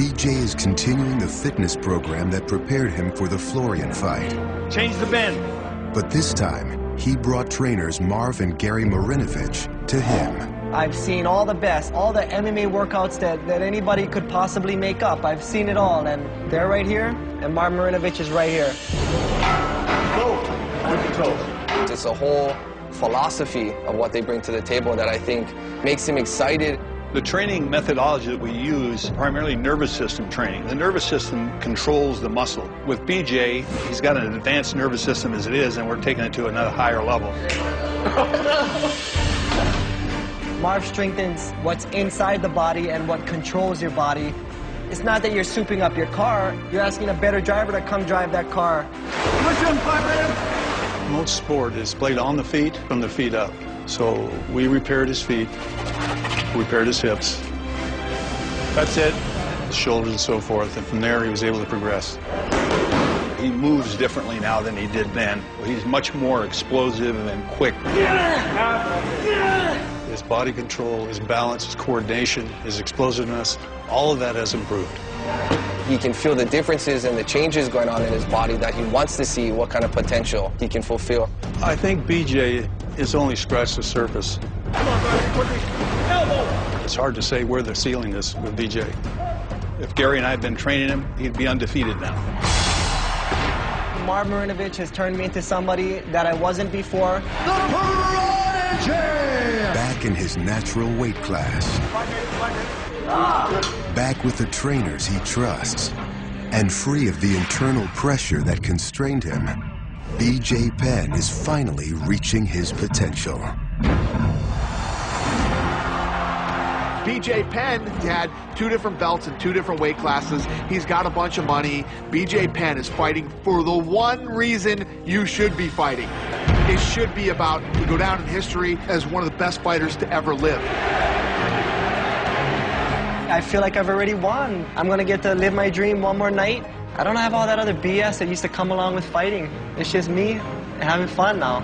BJ is continuing the fitness program that prepared him for the Florian fight. Change the bend. But this time, he brought trainers Marv and Gary Marinovich to him. I've seen all the best, all the MMA workouts that, that anybody could possibly make up. I've seen it all, and they're right here, and Marv Marinovich is right here. It's a whole philosophy of what they bring to the table that I think makes him excited. The training methodology that we use, primarily nervous system training. The nervous system controls the muscle. With BJ, he's got an advanced nervous system as it is, and we're taking it to another higher level. Marv strengthens what's inside the body and what controls your body. It's not that you're souping up your car, you're asking a better driver to come drive that car. Most sport is played on the feet, from the feet up. So we repaired his feet, repaired his hips. That's it. His shoulders and so forth. And from there, he was able to progress. He moves differently now than he did then. He's much more explosive and quick. His body control, his balance, his coordination, his explosiveness, all of that has improved. He can feel the differences and the changes going on in his body that he wants to see what kind of potential he can fulfill. I think BJ has only scratched the surface. It's hard to say where the ceiling is with BJ. If Gary and I had been training him, he'd be undefeated now. Marv Marinovich has turned me into somebody that I wasn't before. Back in his natural weight class. Back with the trainers he trusts. And free of the internal pressure that constrained him, BJ Penn is finally reaching his potential. BJ Penn had two different belts in two different weight classes. He's got a bunch of money. BJ Penn is fighting for the one reason you should be fighting. It should be about to go down in history as one of the best fighters to ever live. I feel like I've already won. I'm gonna get to live my dream one more night. I don't have all that other BS that used to come along with fighting. It's just me having fun now.